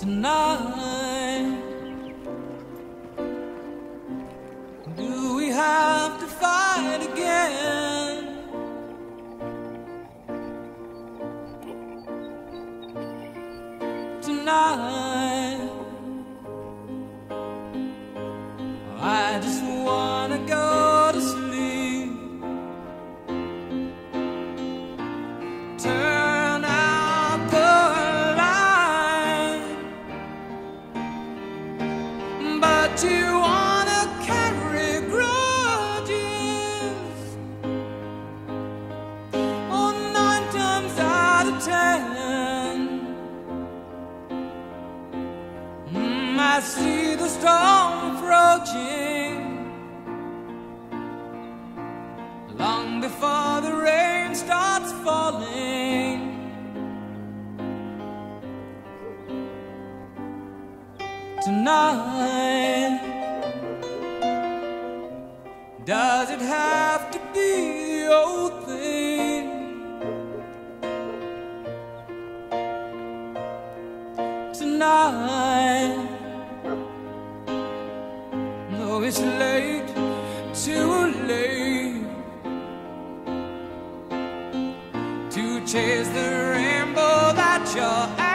Tonight, do we have to fight again? I see the storm approaching. Long before the rain starts falling. Tonight, it have to be the old thing? Tonight, no, it's late, too late to chase the rainbow that you're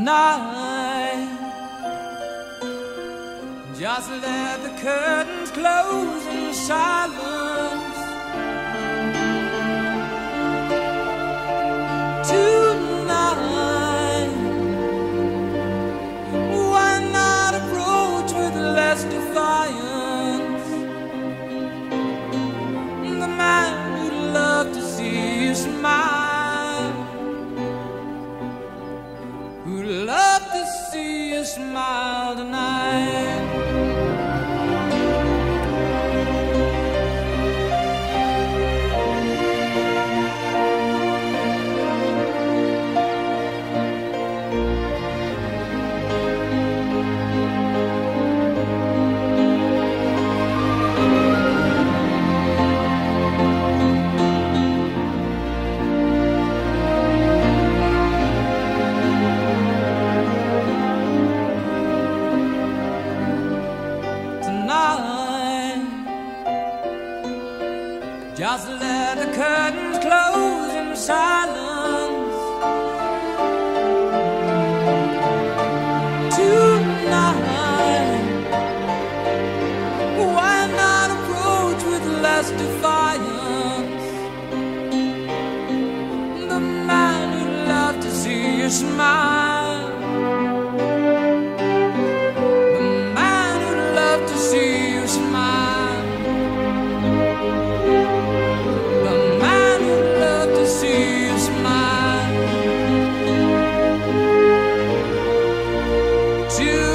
Tonight, just let the curtains close in silence. See you smile The man would love to see you smile. The man would love to see you smile. To